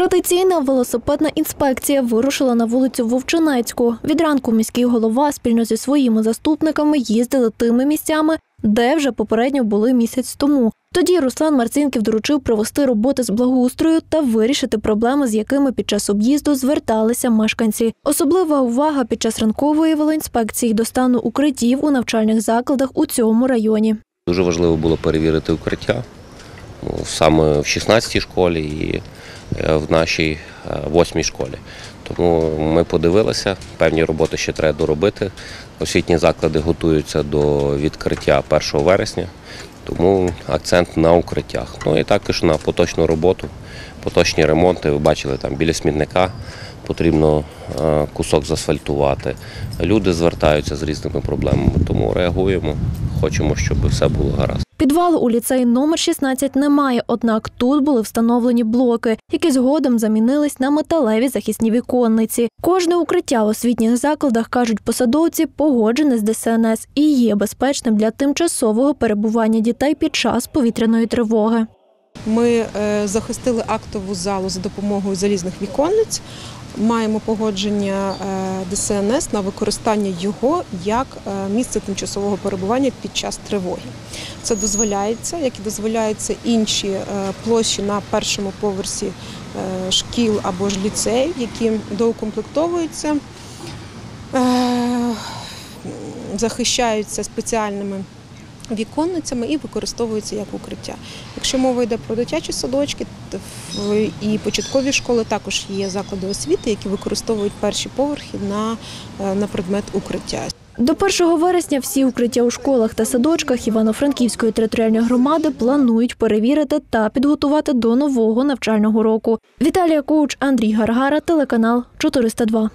Традиційна велосипедна інспекція вирушила на вулицю Вовчинецьку. Від ранку міський голова спільно зі своїми заступниками їздили тими місцями, де вже попередньо були місяць тому. Тоді Руслан Марцинків доручив провести роботи з благоустрою та вирішити проблеми, з якими під час об'їзду зверталися мешканці. Особлива увага під час ранкової велоінспекції до стану укриттів у навчальних закладах у цьому районі. Дуже важливо було перевірити укриття саме в 16-й школі і е, в нашій 8-й школі. Тому ми подивилися, певні роботи ще треба доробити. Освітні заклади готуються до відкриття 1 вересня, тому акцент на укриттях. Ну і також на поточну роботу, поточні ремонти. Ви бачили там біля смітника. Потрібно е, кусок заасфальтувати. Люди звертаються з різними проблемами, тому реагуємо. Хочемо, щоб все було гаразд. Підвалу у ліцеї номер 16 немає, однак тут були встановлені блоки, які згодом замінились на металеві захисні віконниці. Кожне укриття в освітніх закладах, кажуть посадовці, погоджене з ДСНС і є безпечним для тимчасового перебування дітей під час повітряної тривоги. Ми е, захистили актову залу за допомогою залізних віконниць. Маємо погодження е, ДСНС на використання його як е, місце тимчасового перебування під час тривоги. Це дозволяється, як і дозволяються інші площі на першому поверсі шкіл або ж ліцеїв, які доукомплектовуються, захищаються спеціальними віконницями і використовуються як укриття. Якщо мова йде про дитячі садочки і початкові школи, також є заклади освіти, які використовують перші поверхи на, е, на предмет укриття. До 1 вересня всі укриття у школах та садочках Івано-Франківської територіальної громади планують перевірити та підготувати до нового навчального року. Віталія Коуч, Андрій Гаргара, телеканал 402.